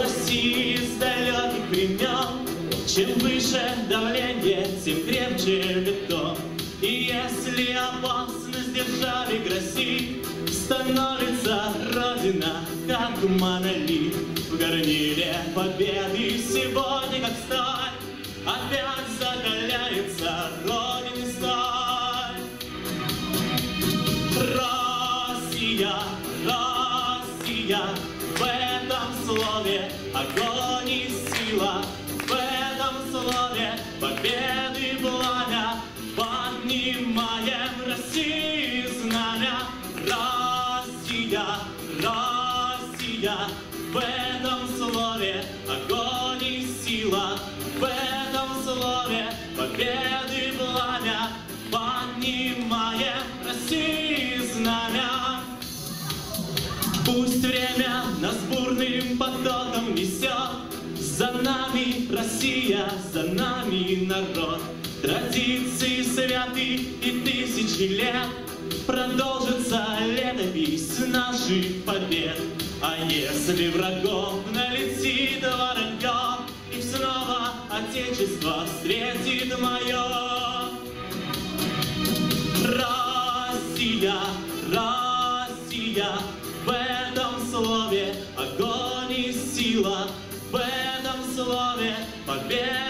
России с далеких времен. Чем выше давление, тем крепче бетон. И если опасность держави грозит, Становится Родина, как монолит. В горниле победы сегодня, как сталь, Опять закаляется Родины сталь. Россия, Россия, в этом слове огонь и сила, в этом слове победы пламя, поднимаем России знамя. Россия, Россия, в этом слове огонь и сила, в этом слове победы народ. Традиции святы и тысячи лет Продолжится летопись наших побед. А если врагов налетит воронье, И снова Отечество встретит мое, Россия, Россия, в этом слове огонь и сила, в этом слове победы пламя,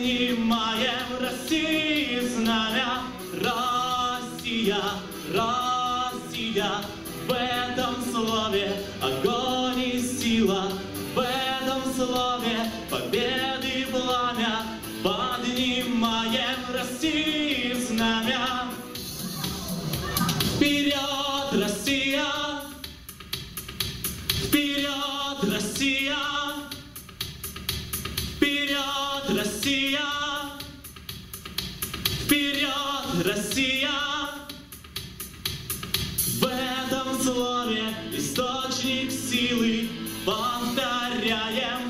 поднимаем России знамя. Россия, Россия, в этом слове огонь и сила, в этом слове победы пламя, поднимаем России знамя. Вперед, Россия! Вперед, Россия! Вперед, Россия! В этом слове источник силы повторяем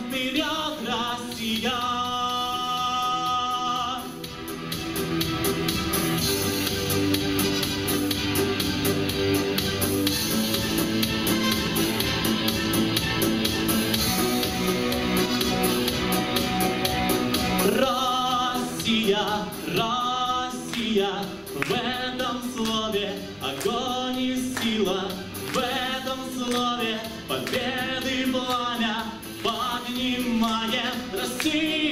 Россия, Россия, в этом слове огонь и сила, в этом слове победы пламя, поднимаем России